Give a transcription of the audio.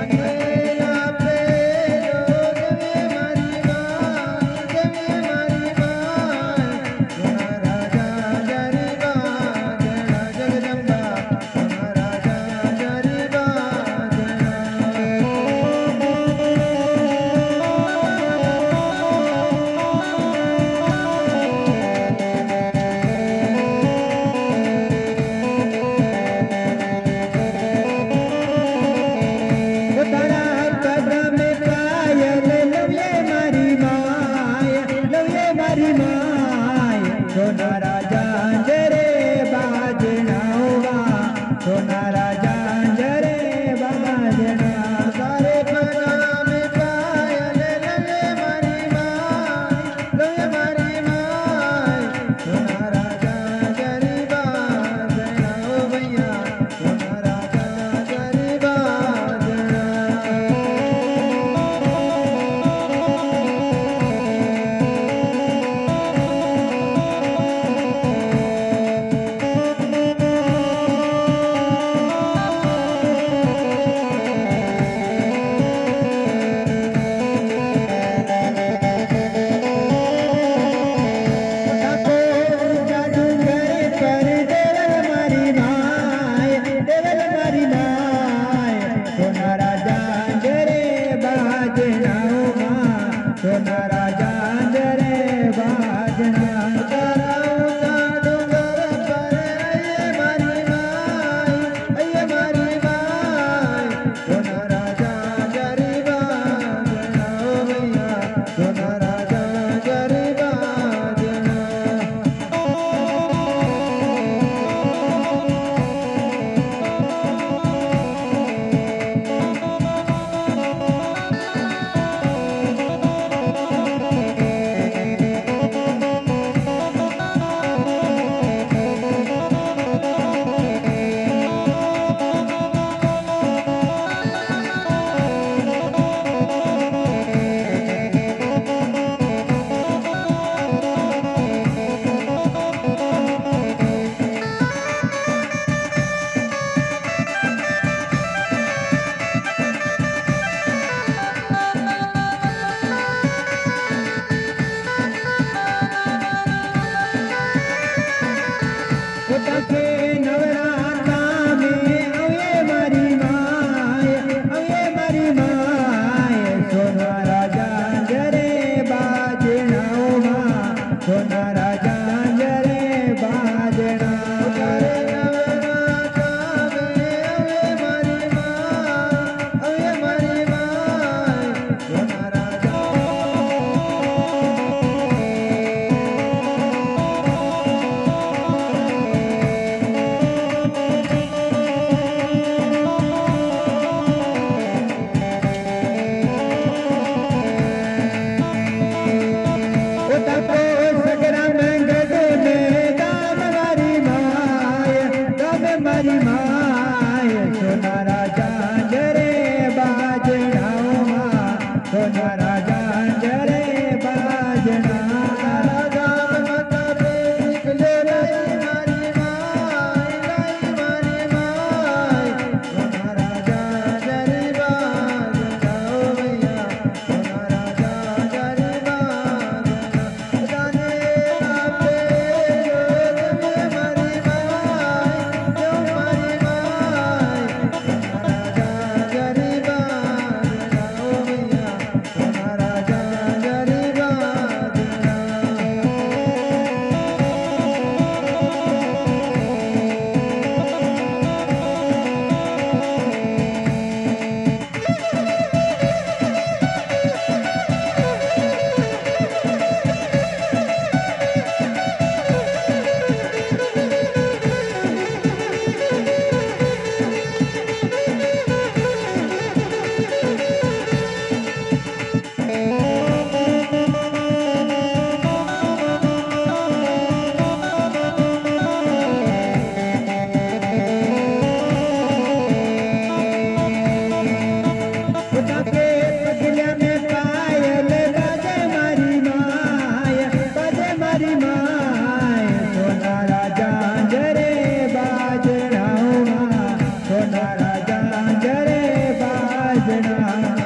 Amen. Mary Thank you.